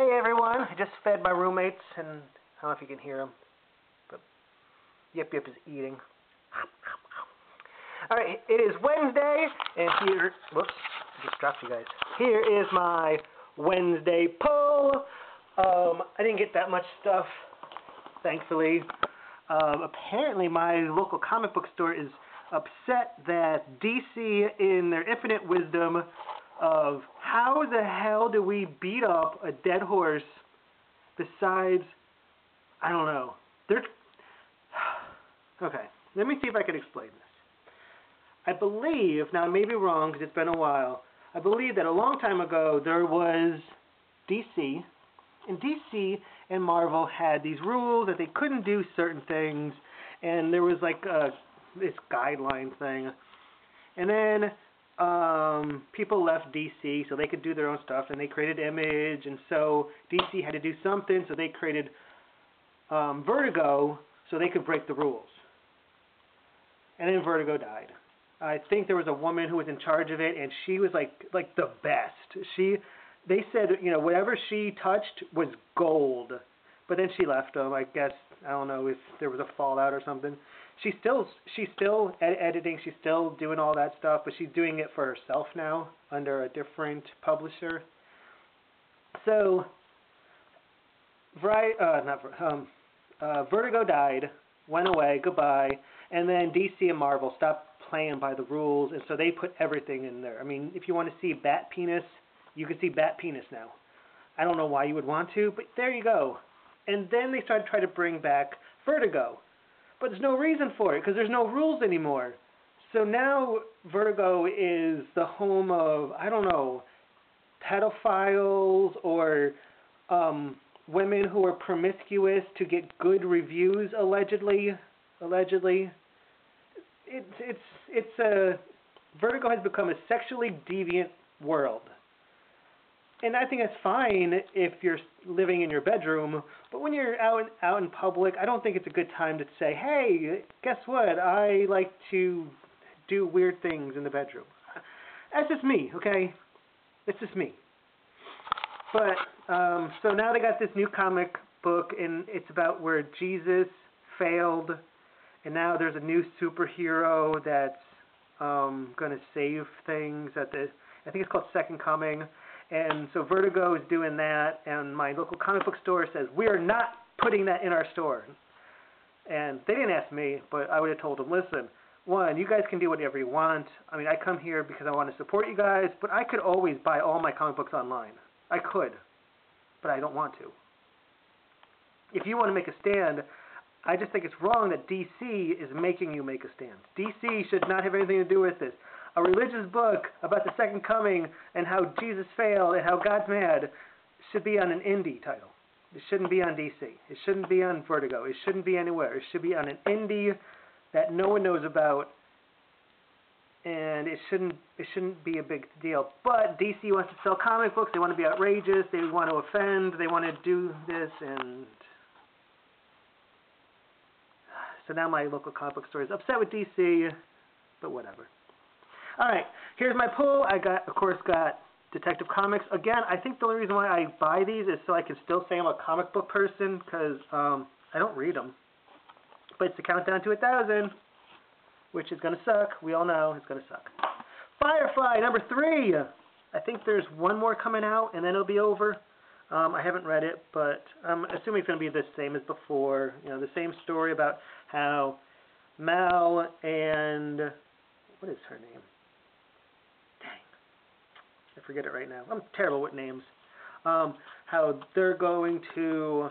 Hey everyone, I just fed my roommates and I don't know if you can hear them, but Yip Yip is eating. Alright, it is Wednesday and here, whoops, I just dropped you guys. Here is my Wednesday poll. Um, I didn't get that much stuff, thankfully. Um, apparently my local comic book store is upset that DC in their infinite wisdom of how the hell do we beat up a dead horse besides, I don't know. They're, okay, let me see if I can explain this. I believe, now I may be wrong because it's been a while, I believe that a long time ago there was DC, and DC and Marvel had these rules that they couldn't do certain things, and there was like a, this guideline thing. And then um, people left DC so they could do their own stuff, and they created Image, and so DC had to do something, so they created um, Vertigo so they could break the rules. And then Vertigo died. I think there was a woman who was in charge of it, and she was like like the best. She, they said, you know, whatever she touched was gold. But then she left them. I guess I don't know if there was a fallout or something she's still she's still ed- editing. She's still doing all that stuff, but she's doing it for herself now under a different publisher. So, uh, not um, uh, Vertigo died, went away, goodbye, and then DC and Marvel stopped playing by the rules, and so they put everything in there. I mean, if you want to see Bat Penis, you can see Bat Penis now. I don't know why you would want to, but there you go. And then they started trying to bring back Vertigo but there's no reason for it because there's no rules anymore. So now Vertigo is the home of I don't know pedophiles or um, women who are promiscuous to get good reviews allegedly. Allegedly, it's it's it's a Vertigo has become a sexually deviant world and I think it's fine if you're living in your bedroom, but when you're out out in public, I don't think it's a good time to say, "Hey, guess what? I like to do weird things in the bedroom." That's just me, okay? It's just me. But um, so now they got this new comic book, and it's about where Jesus failed, and now there's a new superhero that's um, going to save things at the. I think it's called Second Coming and so Vertigo is doing that, and my local comic book store says, we are not putting that in our store. And they didn't ask me, but I would have told them, listen, one, you guys can do whatever you want. I mean, I come here because I want to support you guys, but I could always buy all my comic books online. I could, but I don't want to. If you want to make a stand, I just think it's wrong that DC is making you make a stand. DC should not have anything to do with this a religious book about the second coming and how Jesus failed and how God's mad should be on an indie title. It shouldn't be on DC. It shouldn't be on Vertigo. It shouldn't be anywhere. It should be on an indie that no one knows about and it shouldn't it shouldn't be a big deal. But DC wants to sell comic books. They want to be outrageous. They want to offend. They want to do this and so now my local comic book store is upset with DC, but whatever. All right, here's my pull. I got, of course, got Detective Comics. Again, I think the only reason why I buy these is so I can still say I'm a comic book person because um, I don't read them. But it's a countdown to a thousand, which is going to suck. We all know it's going to suck. Firefly, number three. I think there's one more coming out, and then it'll be over. Um, I haven't read it, but I'm assuming it's going to be the same as before. You know, the same story about how Mal and what is her name? I forget it right now. I'm terrible with names. Um, how they're going to,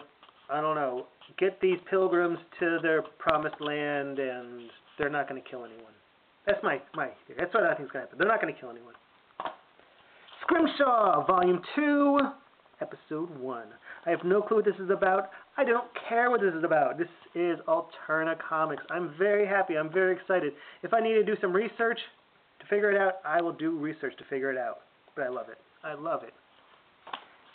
I don't know, get these pilgrims to their promised land, and they're not going to kill anyone. That's my my. That's what I think is going to happen. They're not going to kill anyone. Scrimshaw, Volume Two, Episode One. I have no clue what this is about. I don't care what this is about. This is Alterna Comics. I'm very happy. I'm very excited. If I need to do some research to figure it out, I will do research to figure it out but I love it. I love it.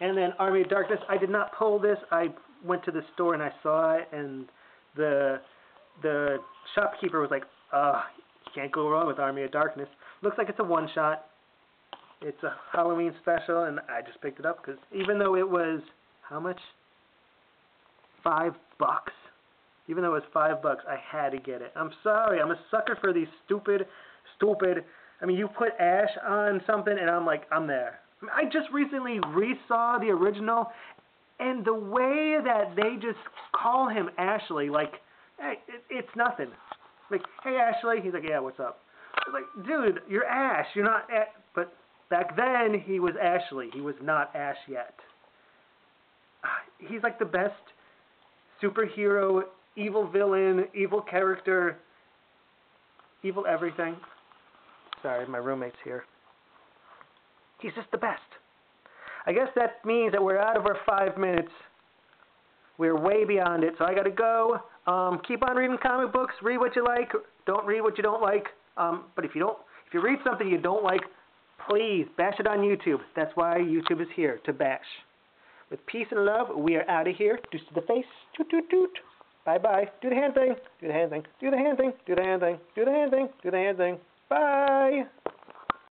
And then Army of Darkness. I did not pull this. I went to the store and I saw it, and the the shopkeeper was like, "Uh, you can't go wrong with Army of Darkness." Looks like it's a one shot. It's a Halloween special, and I just picked it up because even though it was how much? Five bucks. Even though it was five bucks, I had to get it. I'm sorry. I'm a sucker for these stupid, stupid. I mean, you put Ash on something, and I'm like, I'm there. I, just recently resaw the original, and the way that they just call him Ashley, like, hey, it, it's nothing. Like, hey Ashley, he's like, yeah, what's up? Like, dude, you're Ash. You're not. A-. But back then, he was Ashley. He was not Ash yet. He's like the best superhero, evil villain, evil character, evil everything. Sorry, my roommate's here. He's just the best. I guess that means that we're out of our five minutes. We're way beyond it, so I gotta go. Um, keep on reading comic books. Read what you like. Don't read what you don't like. Um, but if you don't, if you read something you don't like, please bash it on YouTube. That's why YouTube is here to bash. With peace and love, we are out of here. Deuce to the face. Toot toot toot. Bye bye. Do the hand thing. Do the hand thing. Do the hand thing. Do the hand thing. Do the hand thing. Do the hand thing. Bye.